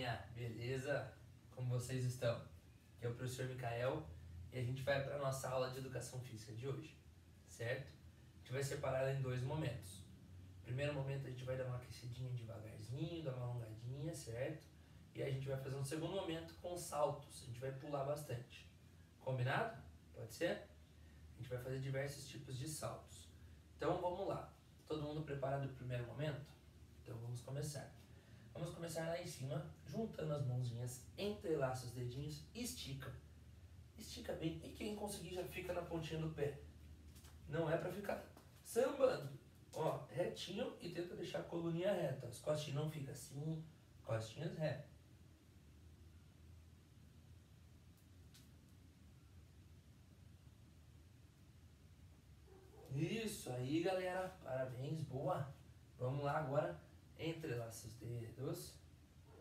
galerinha, beleza? Como vocês estão? Aqui é o professor Mikael e a gente vai para a nossa aula de educação física de hoje, certo? A gente vai separar ela em dois momentos. Primeiro momento a gente vai dar uma aquecidinha devagarzinho, dar uma alongadinha, certo? E a gente vai fazer um segundo momento com saltos, a gente vai pular bastante. Combinado? Pode ser? A gente vai fazer diversos tipos de saltos. Então vamos lá. Todo mundo preparado para o primeiro momento? Então vamos começar. Vamos começar lá em cima, juntando as mãozinhas, entrelaça os dedinhos, estica. Estica bem. E quem conseguir já fica na pontinha do pé. Não é para ficar sambando. Ó, retinho e tenta deixar a coluninha reta. As costinhas não ficam assim, costinhas retas. Isso aí, galera. Parabéns, boa. Vamos lá agora. Entrelaça os dedos.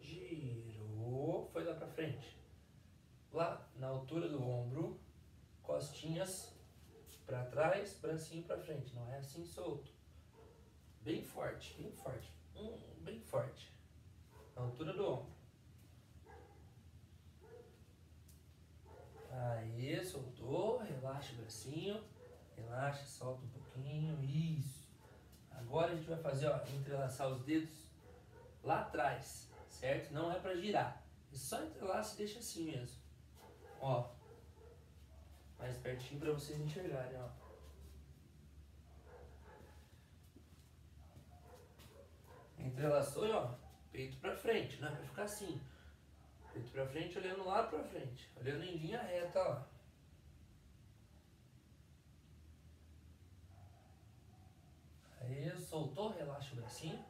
Girou. Foi lá pra frente. Lá na altura do ombro. Costinhas para trás, bracinho para frente. Não é assim solto. Bem forte, bem forte. Hum, bem forte. Na altura do ombro. Aí, soltou. Relaxa o bracinho. Relaxa, solta um pouquinho. Isso. Agora a gente vai fazer, ó, entrelaçar os dedos lá atrás, certo? Não é para girar. É só entrelaça e deixa assim mesmo. Ó. Mais pertinho para vocês enxergarem, ó. Entrelaçou e ó, peito para frente, não é para ficar assim. Peito para frente, olhando lá para frente, olhando em linha reta, ó. Aí, soltou, relaxa o bracinho.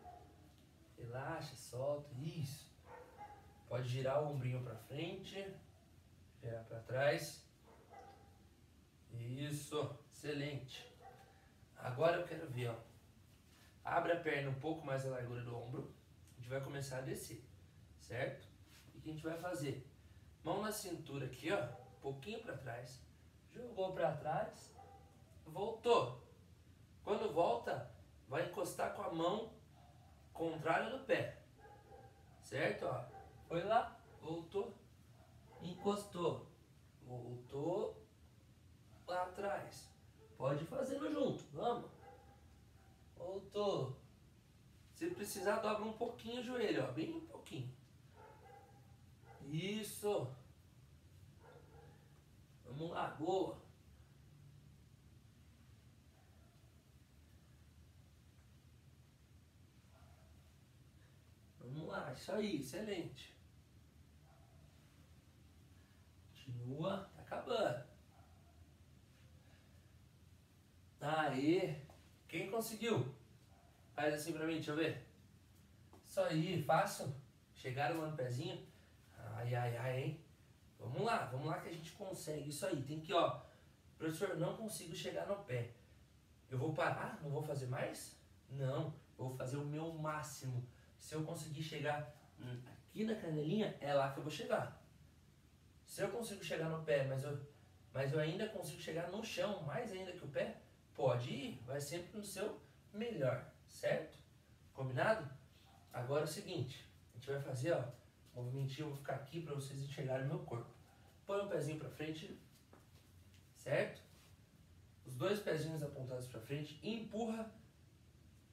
Relaxa, solta, isso. Pode girar o ombrinho para frente, virar para trás. Isso, excelente. Agora eu quero ver, ó. Abre a perna um pouco mais a largura do ombro. A gente vai começar a descer, certo? E o que a gente vai fazer? Mão na cintura aqui, ó, um pouquinho para trás. Jogou para trás, voltou. Quando volta, vai encostar com a mão contrária do pé. Certo? Ó. Foi lá, voltou, encostou, voltou lá atrás. Pode ir fazendo junto, vamos. Voltou. Se precisar, dobra um pouquinho o joelho, ó, bem um pouquinho. Isso. Vamos lá, boa. Lá, isso aí, excelente. Continua, tá acabando. Aí, quem conseguiu? Faz assim pra mim, deixa eu ver. Isso aí, fácil. Chegaram lá no pezinho. Ai, ai, ai, hein? Vamos lá, vamos lá que a gente consegue. Isso aí, tem que, ó. Professor, não consigo chegar no pé. Eu vou parar? Não vou fazer mais? Não, vou fazer o meu máximo. Se eu conseguir chegar aqui na canelinha, é lá que eu vou chegar. Se eu consigo chegar no pé, mas eu, mas eu ainda consigo chegar no chão, mais ainda que o pé, pode ir, vai sempre no seu melhor, certo? Combinado? Agora é o seguinte, a gente vai fazer, ó, movimentinho, eu vou ficar aqui para vocês enxergarem meu corpo. Põe um pezinho para frente, certo? Os dois pezinhos apontados para frente empurra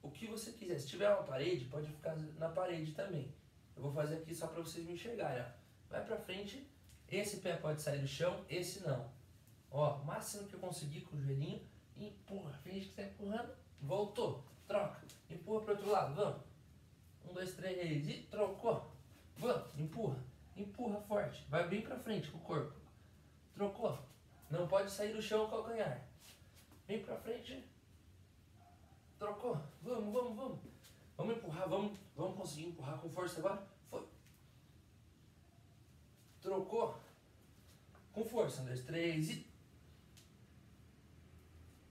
o que você quiser. Se tiver uma parede, pode ficar na parede também. Eu vou fazer aqui só para vocês me enxergarem. Ó. Vai para frente, esse pé pode sair do chão, esse não. Ó, máximo que eu conseguir com o joelhinho, empurra, finge que está empurrando, voltou, troca, empurra para outro lado, vamos. Um, dois, três, e trocou. Vamos, empurra, empurra forte, vai bem para frente com o corpo. Trocou. Não pode sair do chão o calcanhar. Vem para frente, Trocou. Vamos, vamos, vamos. Vamos empurrar, vamos, vamos conseguir empurrar com força agora? Foi. Trocou. Com força. Um, dois, três e.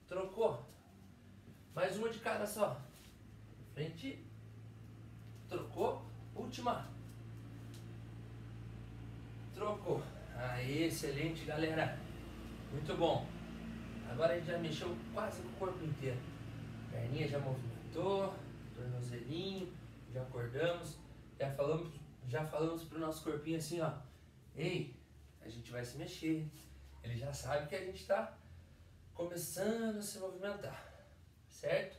Trocou. Mais uma de cada só. Frente. Trocou. Última. Trocou. Aí, excelente, galera. Muito bom. Agora a gente já mexeu quase o corpo inteiro. Perninha já movimentou, tornozelinho, já acordamos, já falamos, já falamos pro nosso corpinho assim, ó. Ei, a gente vai se mexer. Ele já sabe que a gente está começando a se movimentar, certo?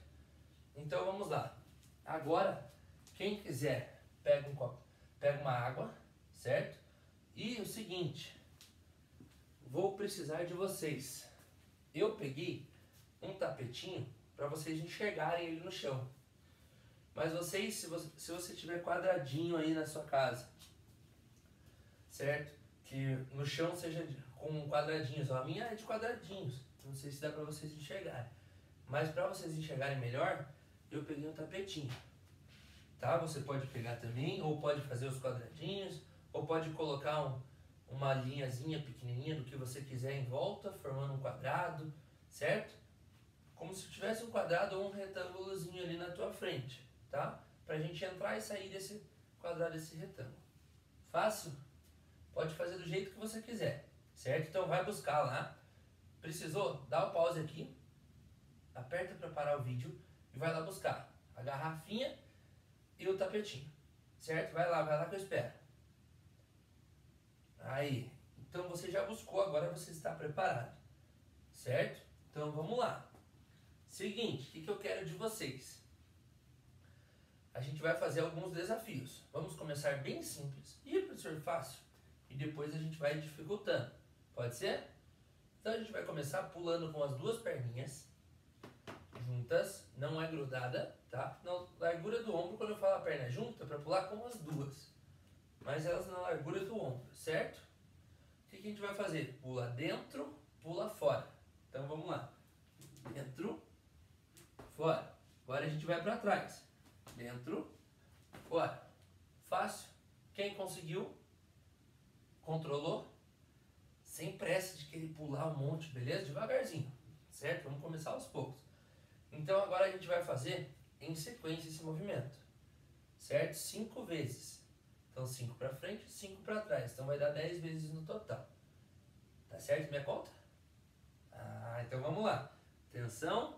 Então vamos lá. Agora, quem quiser, pega um copo, pega uma água, certo? E o seguinte, vou precisar de vocês. Eu peguei um tapetinho para vocês enxergarem ele no chão. Mas vocês, se você, se você tiver quadradinho aí na sua casa, certo? Que no chão seja com quadradinhos. a minha é de quadradinhos. Não sei se dá para vocês enxergarem. Mas para vocês enxergarem melhor, eu peguei um tapetinho. Tá? Você pode pegar também, ou pode fazer os quadradinhos, ou pode colocar um, uma linhazinha pequenininha do que você quiser em volta, formando um quadrado, certo? Como se tivesse um quadrado ou um retângulozinho ali na tua frente tá? Pra gente entrar e sair desse quadrado, desse retângulo. Fácil? Pode fazer do jeito que você quiser, certo? Então vai buscar lá. Precisou? Dá o pause aqui, aperta para parar o vídeo e vai lá buscar a garrafinha e o tapetinho, certo? Vai lá, vai lá que eu espero. Aí, então você já buscou, agora você está preparado, certo? Então vamos lá. Seguinte, o que, que eu quero de vocês? a gente vai fazer alguns desafios. Vamos começar bem simples. E professor, fácil. E depois a gente vai dificultando. Pode ser? Então a gente vai começar pulando com as duas perninhas juntas, não é grudada, tá? Na largura do ombro, quando eu falo a perna junta, é para pular com as duas. Mas elas na largura do ombro, certo? O que, que a gente vai fazer? Pula dentro, pula fora. Então vamos lá. Dentro, fora. Agora a gente vai para trás dentro, fora. Fácil. Quem conseguiu? Controlou? Sem pressa de querer pular um monte, beleza? Devagarzinho, certo? Vamos começar aos poucos. Então agora a gente vai fazer em sequência esse movimento, certo? Cinco vezes. Então cinco para frente, cinco para trás. Então vai dar dez vezes no total. Tá certo minha conta? Ah, então vamos lá. Atenção.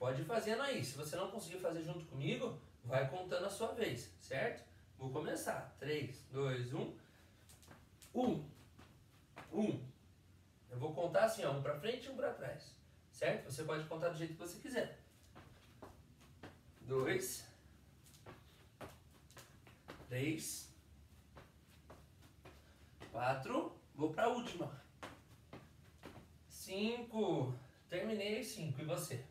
Pode ir fazendo aí. Se você não conseguir fazer junto comigo, vai contando a sua vez, certo? Vou começar. 3, 2, 1. 1. 1. Eu vou contar assim, ó, um para frente e um para trás. Certo? Você pode contar do jeito que você quiser. 2. 3. 4. Vou para a última. 5. Terminei 5. E você?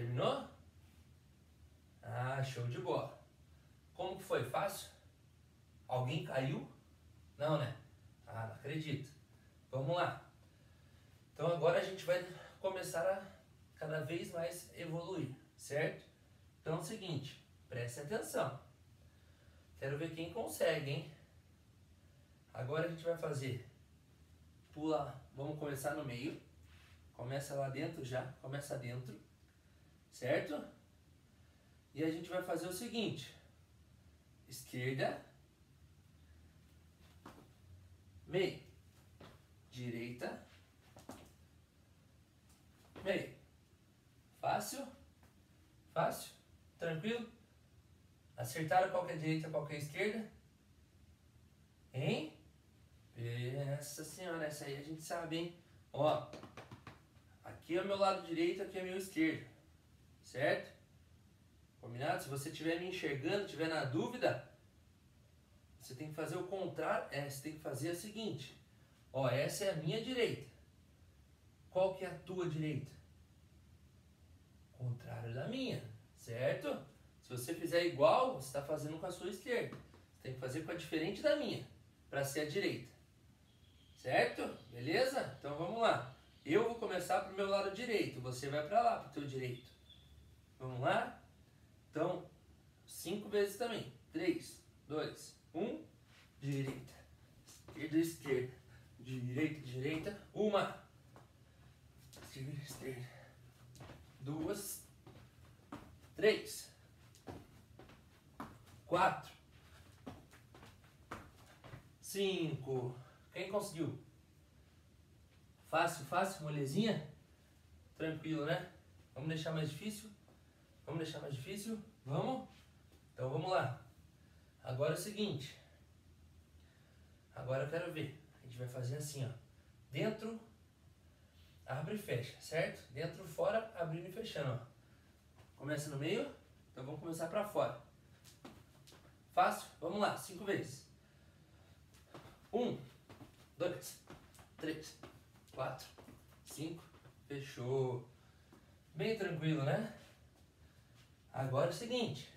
Terminou? Ah, show de bola. Como que foi? Fácil? Alguém caiu? Não, né? Ah, não acredito. Vamos lá. Então agora a gente vai começar a cada vez mais evoluir, certo? Então é o seguinte, preste atenção. Quero ver quem consegue, hein? Agora a gente vai fazer pula, vamos começar no meio. Começa lá dentro já, começa dentro certo? E a gente vai fazer o seguinte: esquerda, meio, direita, meio. Fácil? Fácil? Tranquilo? Acertaram qual é direita, qual é esquerda? Hein? Essa senhora, essa aí a gente sabe, hein? Ó, aqui é o meu lado direito, aqui é o meu esquerdo. Certo? Combinado? Se você estiver me enxergando, estiver na dúvida, você tem que fazer o contrário. É, você tem que fazer o seguinte. Ó, essa é a minha direita. Qual que é a tua direita? Contrário da minha, certo? Se você fizer igual, você está fazendo com a sua esquerda. Você tem que fazer com a diferente da minha, para ser a direita. Certo? Beleza? Então vamos lá. Eu vou começar para o meu lado direito, você vai para lá, para o teu direito. Vamos lá? Então, cinco vezes também. Três, dois, um. Direita, esquerda, esquerda. Direita, direita. Uma. Esquerda, esquerda. Duas. Três. Quatro. Cinco. Quem conseguiu? Fácil, fácil, molezinha? Tranquilo, né? Vamos deixar mais difícil? Vamos deixar mais difícil? Vamos? Então vamos lá. Agora é o seguinte. Agora eu quero ver. A gente vai fazer assim, ó. Dentro, abre e fecha, certo? Dentro, fora, abrindo e fechando, ó. Começa no meio, então vamos começar pra fora. Fácil? Vamos lá, cinco vezes. Um, dois, três, quatro, cinco, fechou. Bem tranquilo, né? Agora é o seguinte.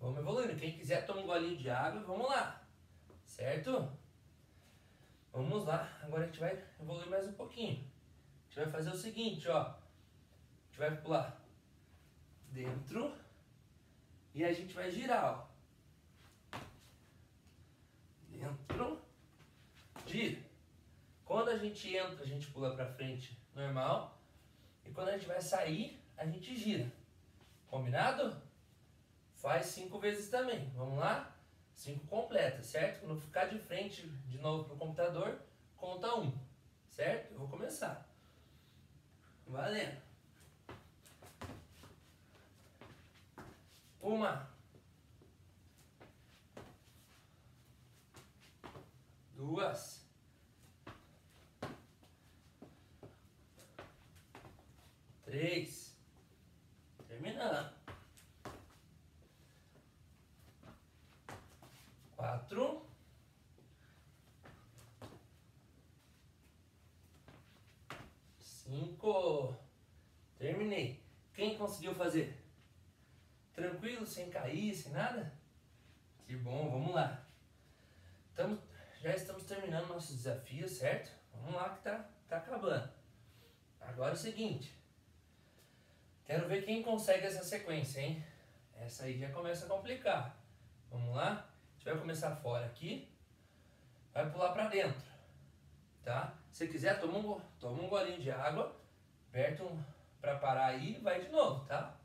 Vamos evoluindo. Quem quiser tomar um golinho de água, vamos lá. Certo? Vamos lá. Agora a gente vai evoluir mais um pouquinho. A gente vai fazer o seguinte, ó. A gente vai pular dentro e a gente vai girar, ó. Dentro, gira. Quando a gente entra, a gente pula pra frente normal. E quando a gente vai sair, a gente gira. Combinado? Faz cinco vezes também. Vamos lá? Cinco completas, certo? Quando ficar de frente de novo pro computador, conta um. Certo? Eu vou começar. Valendo. Uma. Duas. Três. Terminando. Quatro. Cinco. Terminei. Quem conseguiu fazer? Tranquilo, sem cair, sem nada? Que bom, vamos lá. Tamo, já estamos terminando nossos desafios, certo? Vamos lá que tá, tá acabando. Agora é o seguinte. Quero ver quem consegue essa sequência, hein? Essa aí já começa a complicar. Vamos lá? A gente vai começar fora aqui. Vai pular pra dentro. Tá? Se quiser, toma um, toma um golinho de água. Aperta um pra parar aí e vai de novo, tá?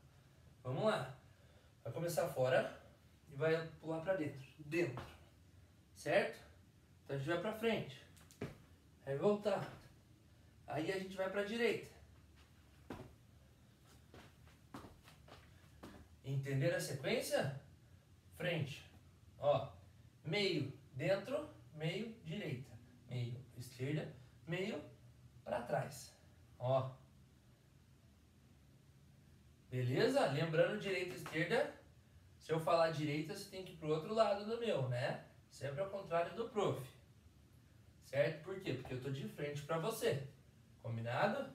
Vamos lá. Vai começar fora e vai pular pra dentro. Dentro. Certo? Então a gente vai pra frente. Aí voltar. Aí a gente vai pra direita. Entenderam a sequência? Frente. Ó. Meio dentro, meio direita. Meio esquerda, meio para trás. Ó. Beleza? Lembrando direita e esquerda. Se eu falar direita, você tem que ir pro outro lado do meu, né? Sempre ao contrário do prof. Certo? Por quê? Porque eu tô de frente para você. Combinado?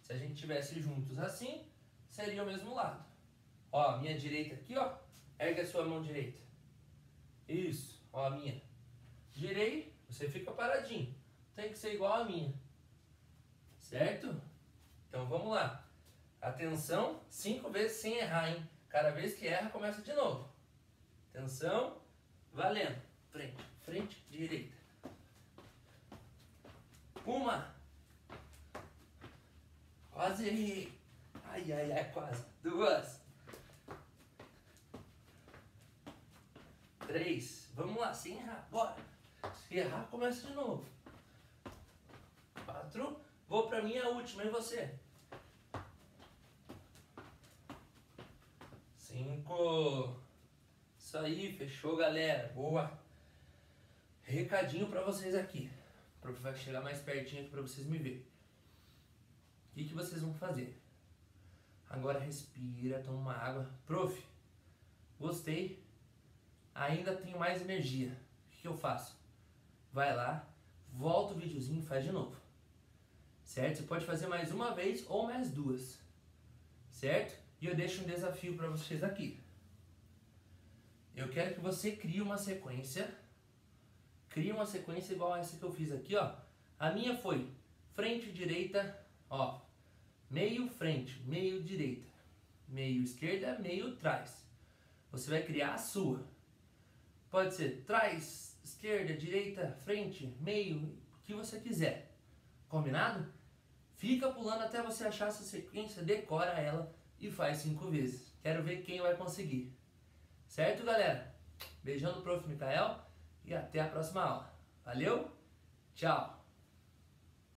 Se a gente tivesse juntos assim, seria o mesmo lado. Ó, minha direita aqui, ó. Ergue a sua mão direita. Isso, ó a minha. Girei, você fica paradinho. Tem que ser igual a minha. Certo? Então vamos lá. Atenção, cinco vezes sem errar, hein? Cada vez que erra, começa de novo. Atenção, valendo. Frente, frente, direita. Uma. Quase errei. Ai, ai, ai, quase. Duas. Três. Vamos lá, sem errar. Bora. Se errar, começa de novo. Quatro. Vou pra minha última, e você? Cinco. Isso aí, fechou, galera. Boa. Recadinho pra vocês aqui. Vai chegar mais pertinho aqui pra vocês me verem. O que, que vocês vão fazer? Agora respira, toma uma água. Prof, gostei ainda tenho mais energia. O que eu faço? Vai lá, volta o videozinho e faz de novo. Certo? Você pode fazer mais uma vez ou mais duas. Certo? E eu deixo um desafio para vocês aqui. Eu quero que você crie uma sequência. Crie uma sequência igual a essa que eu fiz aqui, ó. A minha foi frente direita, ó. Meio frente, meio direita. Meio esquerda, meio trás. Você vai criar a sua. Pode ser trás, esquerda, direita, frente, meio, o que você quiser. Combinado? Fica pulando até você achar essa sequência, decora ela e faz cinco vezes. Quero ver quem vai conseguir. Certo, galera? Beijão do Prof. Mikael e até a próxima aula. Valeu? Tchau!